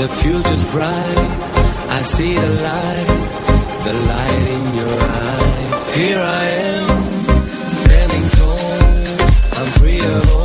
The future's bright. I see the light, the light in your eyes. Here I am, standing tall. I'm free of all.